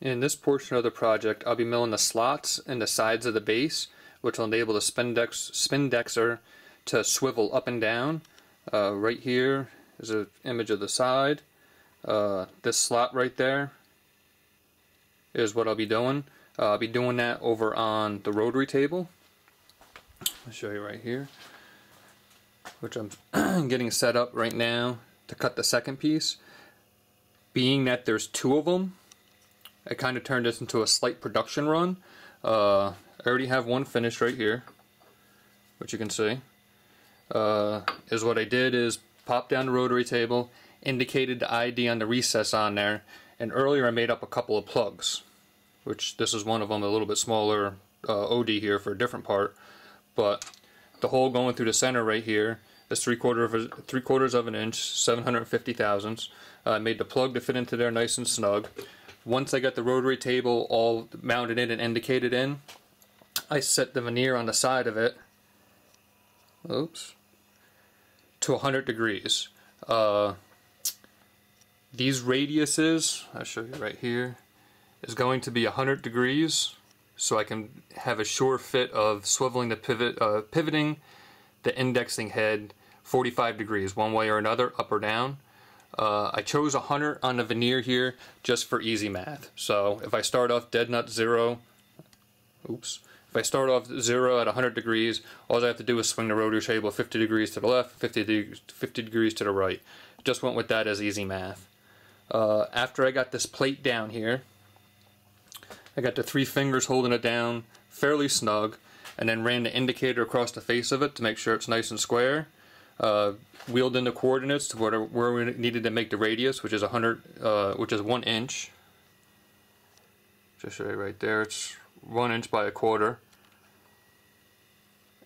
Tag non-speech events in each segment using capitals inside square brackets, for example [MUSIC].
In this portion of the project, I'll be milling the slots and the sides of the base, which will enable the spindex, spindexer to swivel up and down. Uh, right here is an image of the side. Uh, this slot right there is what I'll be doing. Uh, I'll be doing that over on the rotary table. I'll show you right here, which I'm [CLEARS THROAT] getting set up right now to cut the second piece. Being that there's two of them, I kind of turned this into a slight production run. Uh, I already have one finished right here, which you can see. Uh, is what I did is pop down the rotary table, indicated the ID on the recess on there, and earlier I made up a couple of plugs, which this is one of them, a little bit smaller uh, OD here for a different part, but the hole going through the center right here is three quarter of a, three quarters of an inch, 750 thousandths. Uh, I made the plug to fit into there nice and snug. Once I got the rotary table all mounted in and indicated in, I set the vernier on the side of it, oops, to 100 degrees. Uh, these radiuses, I'll show you right here, is going to be 100 degrees so I can have a sure fit of swiveling the pivot, uh, pivoting the indexing head 45 degrees one way or another, up or down. Uh, I chose 100 on the vernier here just for easy math. So if I start off dead nut zero, oops, if I start off zero at 100 degrees, all I have to do is swing the rotary table 50 degrees to the left, 50, de 50 degrees to the right. Just went with that as easy math. Uh, after I got this plate down here, I got the three fingers holding it down fairly snug, and then ran the indicator across the face of it to make sure it's nice and square uh, wheeled in the coordinates to where, where we needed to make the radius, which is 100, uh, which is one inch. Just show you right there. It's one inch by a quarter,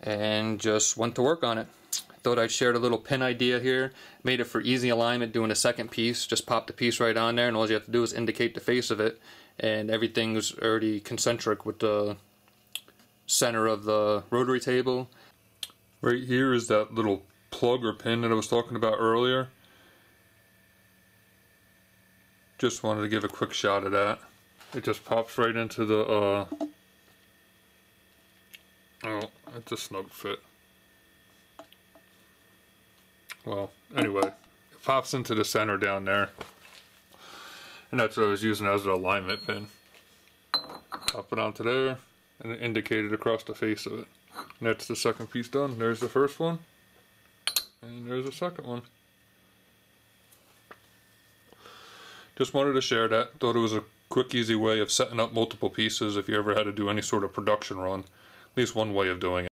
and just went to work on it. Thought I'd share a little pin idea here. Made it for easy alignment doing a second piece. Just pop the piece right on there, and all you have to do is indicate the face of it, and everything's already concentric with the center of the rotary table. Right here is that little plug or pin that I was talking about earlier. Just wanted to give a quick shot of that. It just pops right into the, uh, oh, it's a snug fit. Well, anyway, it pops into the center down there. And that's what I was using as an alignment pin. Pop it onto there and it across the face of it. And that's the second piece done. There's the first one. And there's a second one. Just wanted to share that. Thought it was a quick, easy way of setting up multiple pieces if you ever had to do any sort of production run. At least one way of doing it.